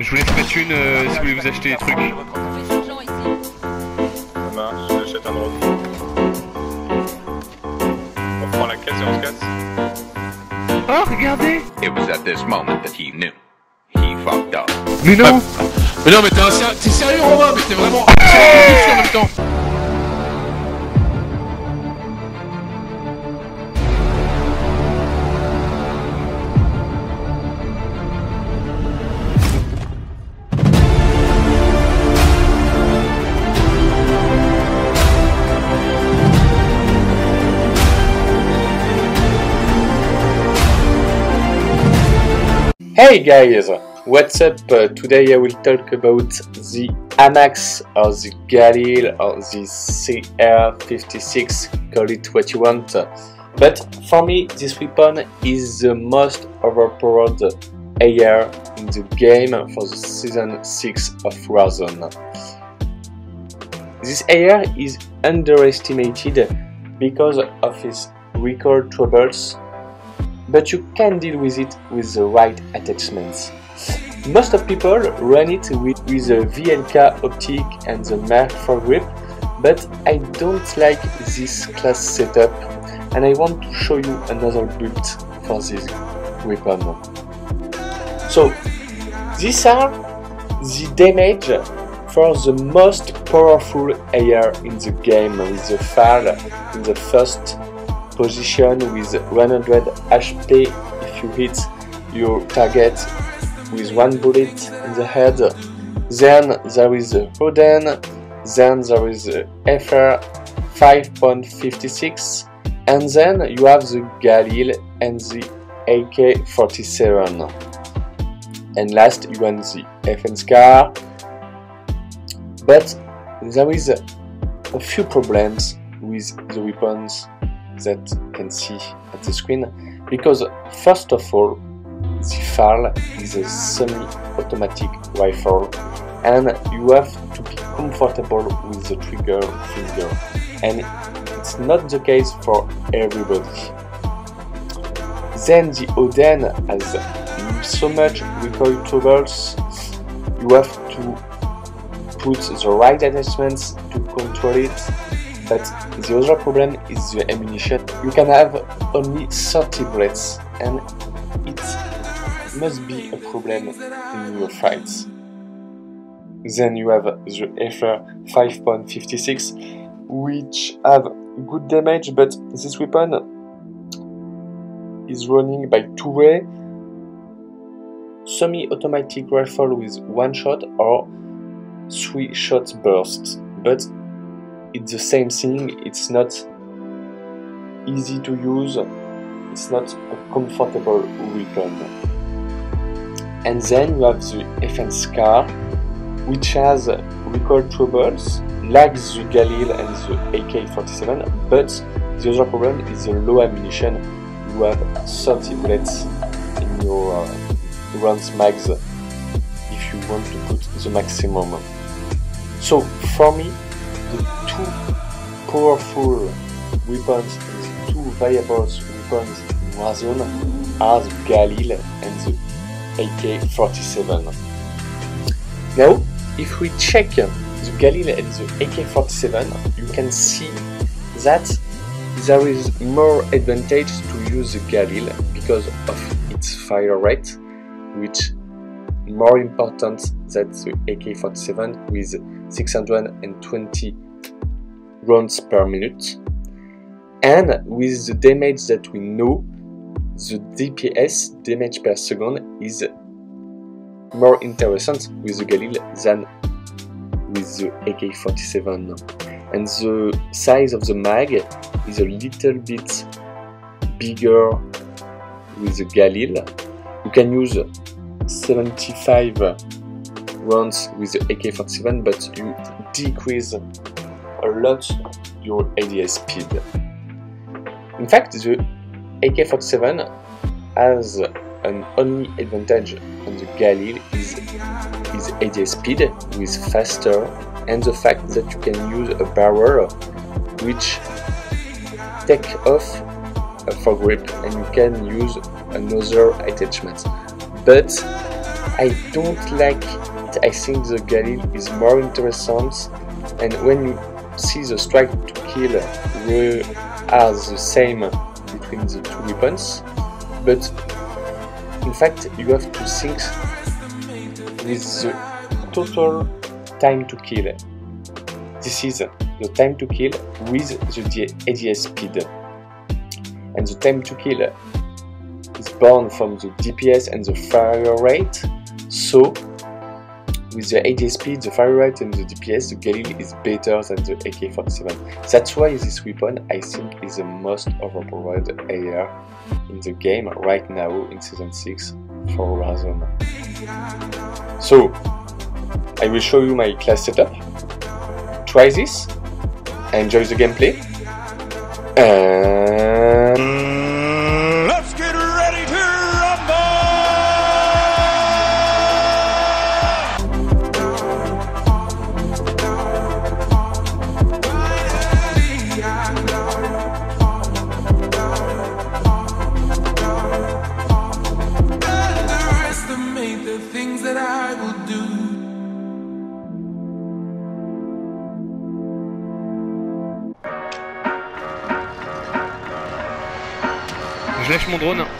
Je vous laisse mettre une euh, si vous voulez vous acheter des trucs. Ça marche, j'achète un drone. On prend la caisse et on se casse. Oh, regardez It was at this moment that he knew. He fucked up. Mais non Mais non, mais t'es un sérieux, Romain Mais t'es vraiment sérieux en même temps Hey guys, what's up? Uh, today I will talk about the Amax or the Galil or the CR56, call it what you want. But for me, this weapon is the most overpowered AR in the game for the season 6 of Warzone. This AR is underestimated because of its recoil troubles but you can deal with it with the right attachments. Most of people run it with, with the VLK optic and the Mark IV grip, but I don't like this class setup and I want to show you another build for this weapon. So, these are the damage for the most powerful AR in the game with the FAL in the first position with 100 HP if you hit your target with one bullet in the head. Then there is a Oden, then there is a FR 5.56, and then you have the Galil and the AK-47. And last you have the FN Scar, but there is a few problems with the weapons that you can see at the screen because first of all the FAL is a semi-automatic rifle and you have to be comfortable with the trigger finger and it's not the case for everybody. Then the Oden has so much recoil troubles you have to put the right attachments to control it but the other problem is the ammunition. You can have only 30 bullets and it must be a problem in your fights. Then you have the FR 5.56 which have good damage but this weapon is running by two-way semi-automatic rifle with one shot or three shots burst but it's the same thing. It's not easy to use. It's not a comfortable weapon. And then you have the FN Scar which has recoil troubles like the Galil and the AK-47 but the other problem is the low ammunition you have 30 bullets in your uh, mags if you want to put the maximum. So for me two powerful weapons the two viable weapons in Warzone are the Galil and the AK-47. Now, if we check the Galil and the AK-47, you can see that there is more advantage to use the Galil because of its fire rate, which more important than the AK-47 with 620 rounds per minute. And with the damage that we know, the DPS, damage per second, is more interesting with the Galil than with the AK-47. And the size of the mag is a little bit bigger with the Galil. You can use 75 rounds with the AK-47 but you decrease a lot your ADS speed. In fact the AK-47 has an only advantage on the Galil is its ADS speed with faster and the fact that you can use a barrel which take off a foregrip and you can use another attachment but I don't like it. I think the Galil is more interesting, and when you see the strike to kill we are the same between the two weapons, but in fact you have to think with the total time to kill. This is the time to kill with the ADS speed. And the time to kill is born from the DPS and the fire rate. So, with the ADS speed, the fire rate and the DPS, the Galil is better than the AK-47. That's why this weapon, I think, is the most overpowered AR in the game right now in Season 6 for Warzone. So, I will show you my class setup. Try this, enjoy the gameplay, and mon drone.